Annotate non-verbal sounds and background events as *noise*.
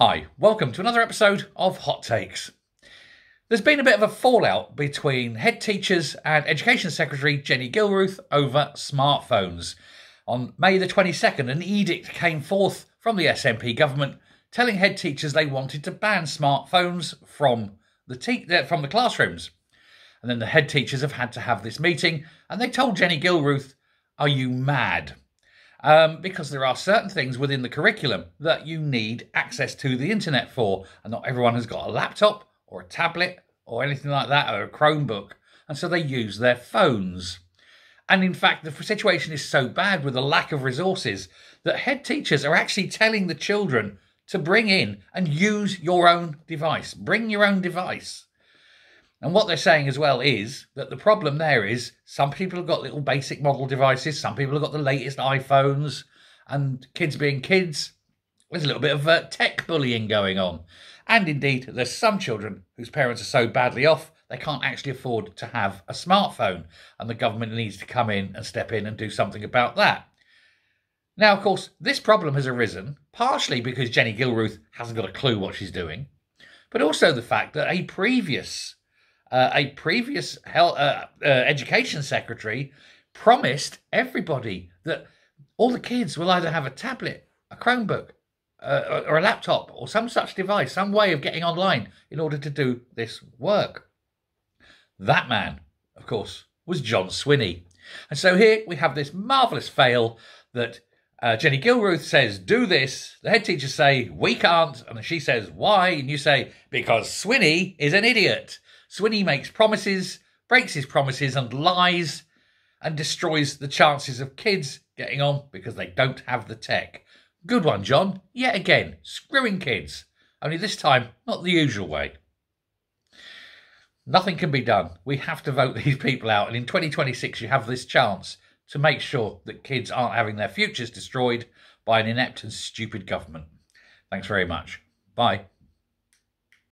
Hi, welcome to another episode of Hot Takes. There's been a bit of a fallout between head teachers and Education Secretary Jenny Gilruth over smartphones. On May the 22nd, an edict came forth from the SNP government telling head teachers they wanted to ban smartphones from the, te- uh, from the classrooms. And then the head teachers have had to have this meeting and they told Jenny Gilruth, Are you mad? Um, because there are certain things within the curriculum that you need access to the internet for, and not everyone has got a laptop or a tablet or anything like that or a Chromebook, and so they use their phones. And in fact, the situation is so bad with the lack of resources that head teachers are actually telling the children to bring in and use your own device. Bring your own device. And what they're saying as well is that the problem there is some people have got little basic model devices, some people have got the latest iPhones, and kids being kids, there's a little bit of uh, tech bullying going on. And indeed, there's some children whose parents are so badly off they can't actually afford to have a smartphone, and the government needs to come in and step in and do something about that. Now, of course, this problem has arisen partially because Jenny Gilruth hasn't got a clue what she's doing, but also the fact that a previous uh, a previous health, uh, uh, education secretary promised everybody that all the kids will either have a tablet, a Chromebook, uh, or a laptop, or some such device, some way of getting online in order to do this work. That man, of course, was John Swinney. And so here we have this marvellous fail that uh, Jenny Gilruth says, do this. The head teachers say, we can't. And she says, why? And you say, because Swinney is an idiot. Swinney makes promises, breaks his promises, and lies and destroys the chances of kids getting on because they don't have the tech. Good one, John. Yet again, screwing kids. Only this time, not the usual way. Nothing can be done. We have to vote *laughs* these people out. And in 2026, you have this chance to make sure that kids aren't having their futures destroyed by an inept and stupid government. Thanks very much. Bye.